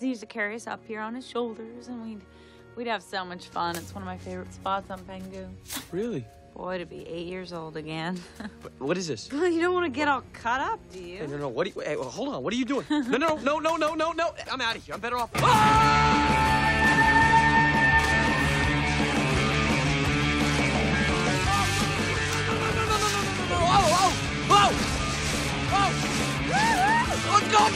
He used to carry us up here on his shoulders, and we'd we'd have so much fun. It's one of my favorite spots on Pen Gu. Really? Boy, to be eight years old again. What- is this? you don't want to get all cut up, do you? Hey, no, no. What? You, hey, well, hold on. What are you doing? No, no, no, no, no, no, no. I'm out of here. I'm better off. Ah! Go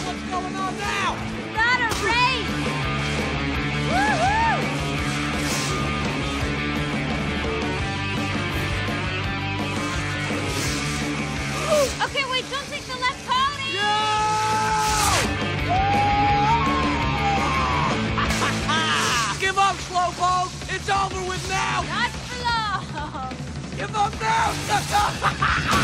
front of you now. What's going on now? Not a race! Woohoo! Okay, wait, don't take the left, Cody! Give up, Slowpoke! It's over with now! Not for long! Give up now!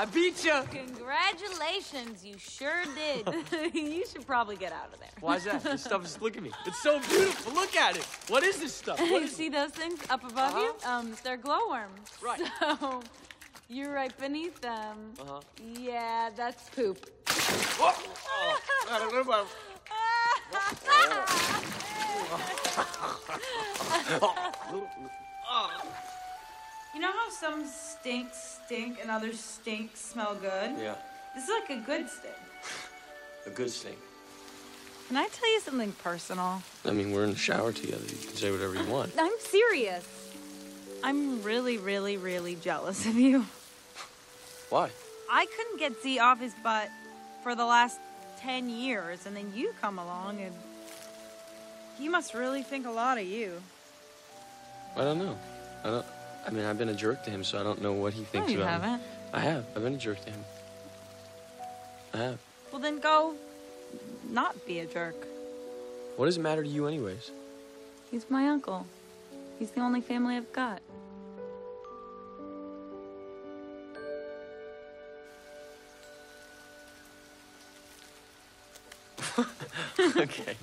I beat you! Congratulations, you sure did. you should probably get out of there. Why is that? This stuff is, look at me. It's so beautiful. Look at it. What is this stuff? What You is see those things up above you? Um, they're glowworms. Right. So you're right beneath them. Uh-huh. Yeah, that's poop. Oh, I don't know about... You know how some stinks stink and others stink smell good? Yeah, This is like a good stink. a good stink. Can I tell you something personal? I mean, we're in the shower together. You can say whatever you want. I'm serious. I'm really, really, really jealous of you. Why? I couldn't get Z off his butt for the last 10 years, and then you come along and. He must really think a lot of you. I don't know. I don't... I mean, I've been a jerk to him, so I don't know what he No, thinks you about me. haven't. I have. I've been a jerk to him. I have. Well, then go not be a jerk. What does it matter to you anyways? He's my uncle. He's the only family I've got. okay.